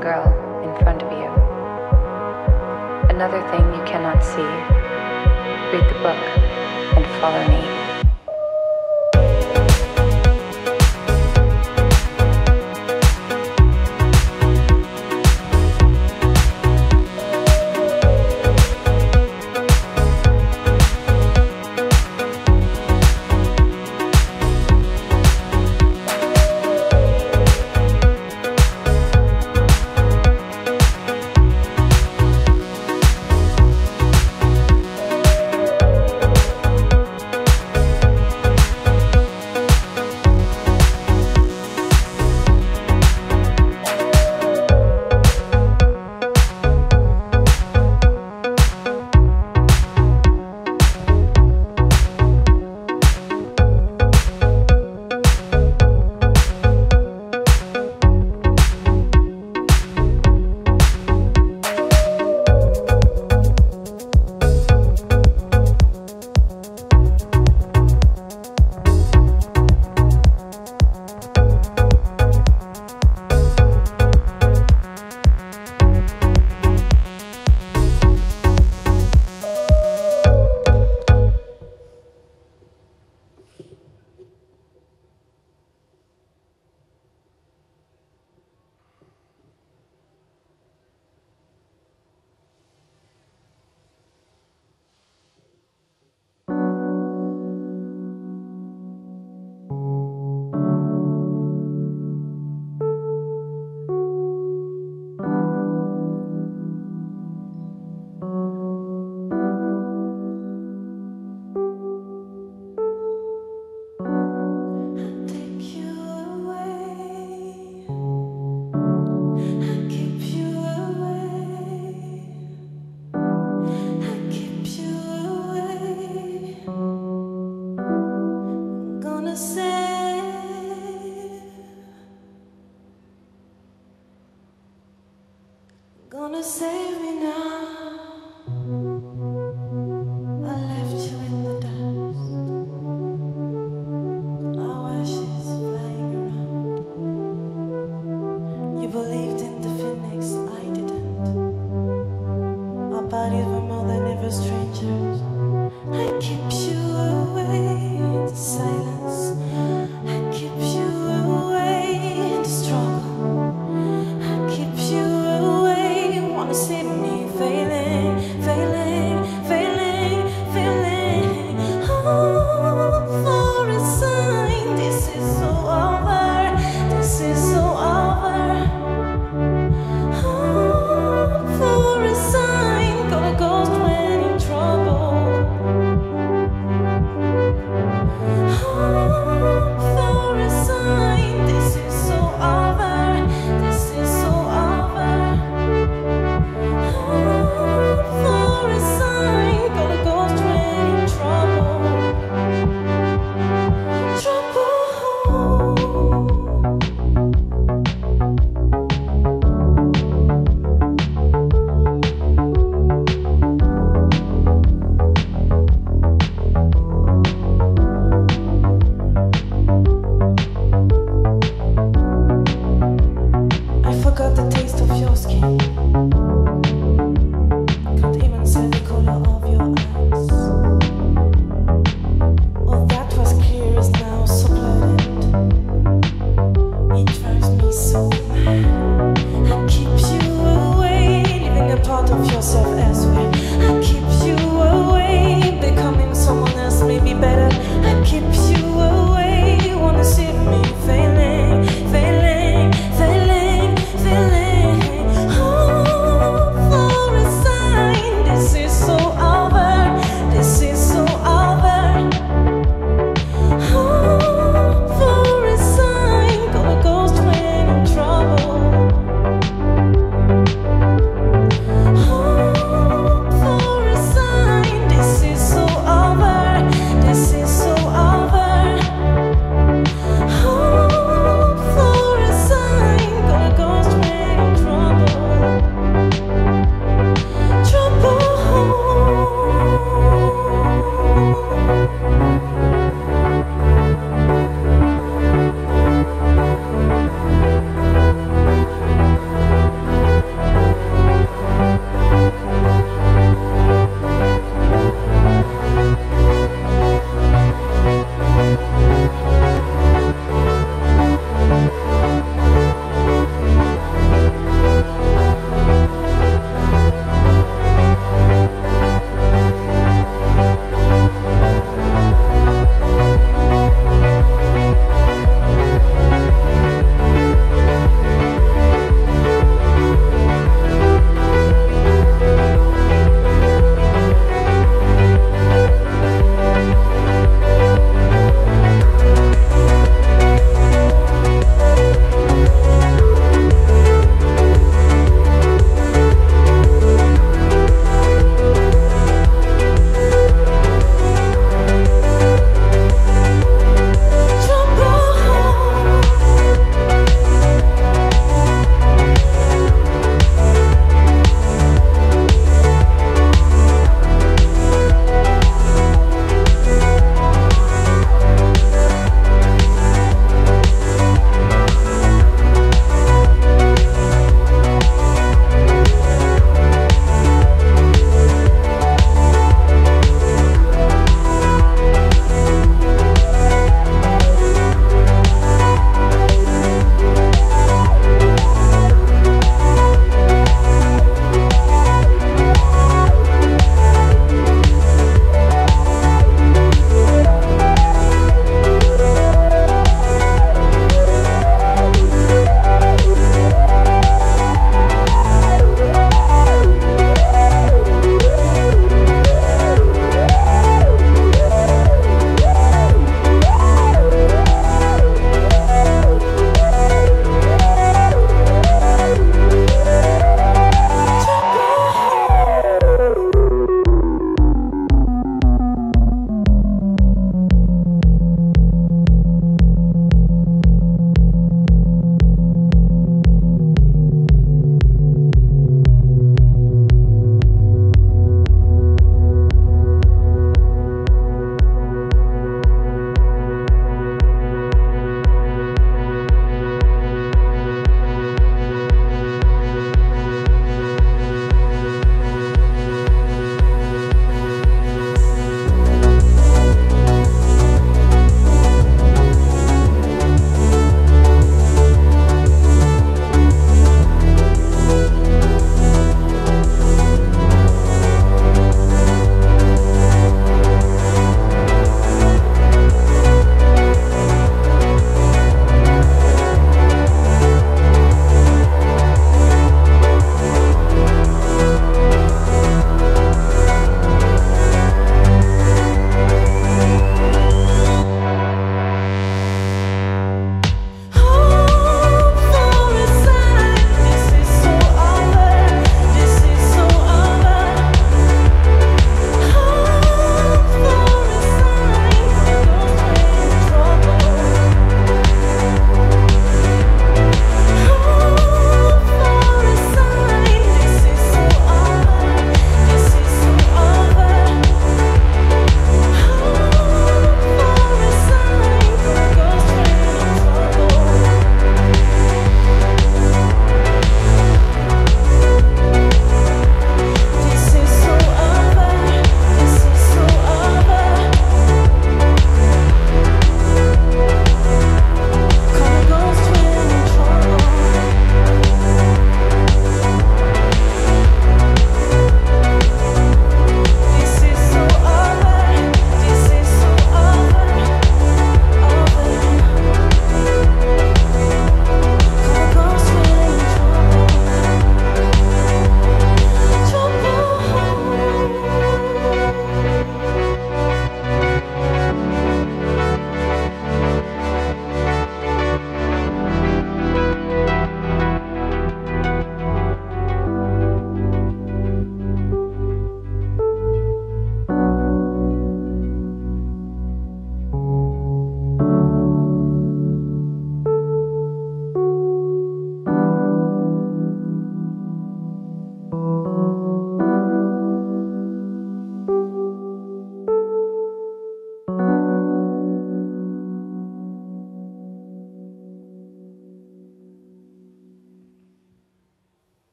Girl in front of you. Another thing you cannot see. Read the book and follow me.